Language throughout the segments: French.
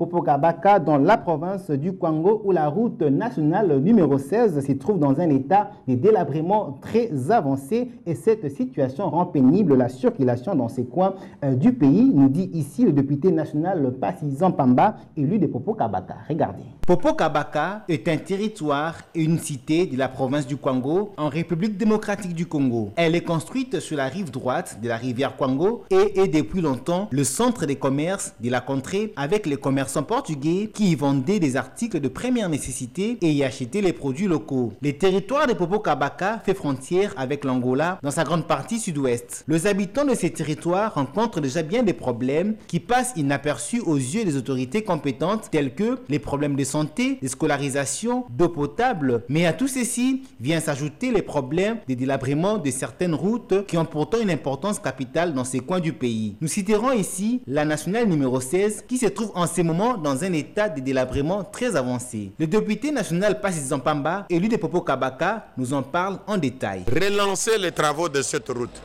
Popokabaka dans la province du Congo où la route nationale numéro 16 se trouve dans un état de délabrement très avancé et cette situation rend pénible la circulation dans ces coins euh, du pays, nous dit ici le député national Passizan Pamba, élu de Popokabaka. Regardez. Popokabaka est un territoire et une cité de la province du Congo en République démocratique du Congo. Elle est construite sur la rive droite de la rivière Congo et est depuis longtemps le centre des commerces de la contrée avec les commerçants portugais qui y vendaient des articles de première nécessité et y achetaient les produits locaux. Le territoire de Popokabaka fait frontière avec l'Angola dans sa grande partie sud-ouest. Les habitants de ces territoires rencontrent déjà bien des problèmes qui passent inaperçus aux yeux des autorités compétentes tels que les problèmes de santé de scolarisation, d'eau potable. Mais à tout ceci vient s'ajouter les problèmes de délabrement de certaines routes qui ont pourtant une importance capitale dans ces coins du pays. Nous citerons ici la nationale numéro 16 qui se trouve en ce moment dans un état de délabrement très avancé. Le député national Passis Zampamba, élu de Popo Kabaka, nous en parle en détail. Relancer les travaux de cette route.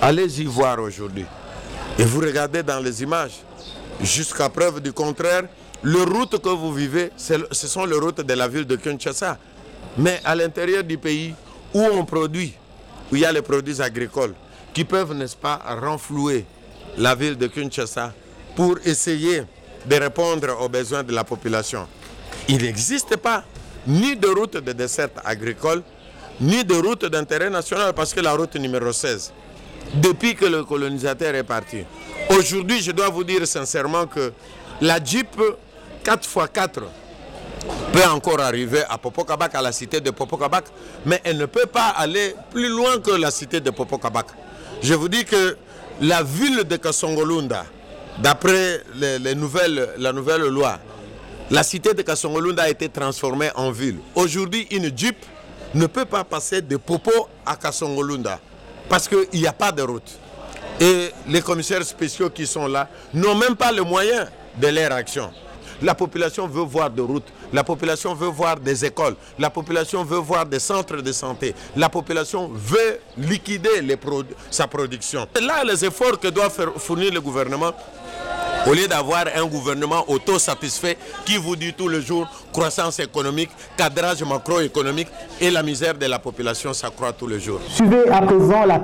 Allez y voir aujourd'hui. Et vous regardez dans les images. Jusqu'à preuve du contraire, les routes que vous vivez, ce sont les routes de la ville de Kinshasa. Mais à l'intérieur du pays, où on produit, où il y a les produits agricoles, qui peuvent, n'est-ce pas, renflouer la ville de Kinshasa pour essayer de répondre aux besoins de la population. Il n'existe pas ni de route de dessert agricole, ni de route d'intérêt national, parce que la route numéro 16, depuis que le colonisateur est parti, aujourd'hui, je dois vous dire sincèrement que la Jeep 4x4 peut encore arriver à Popokabak, à la cité de Popokabak, mais elle ne peut pas aller plus loin que la cité de Popokabak. Je vous dis que la ville de Kasongolunda, d'après la nouvelle loi, la cité de Kasongolunda a été transformée en ville. Aujourd'hui, une Jeep ne peut pas passer de Popo à Kasongolunda parce qu'il n'y a pas de route. Et les commissaires spéciaux qui sont là n'ont même pas les moyens de leur action. La population veut voir des routes, la population veut voir des écoles, la population veut voir des centres de santé, la population veut liquider sa production. Et là, les efforts que doit fournir le gouvernement, au lieu d'avoir un gouvernement auto-satisfait qui vous dit tout le jour croissance économique, cadrage macroéconomique et la misère de la population s'accroît tous les jours. Suivez à présent la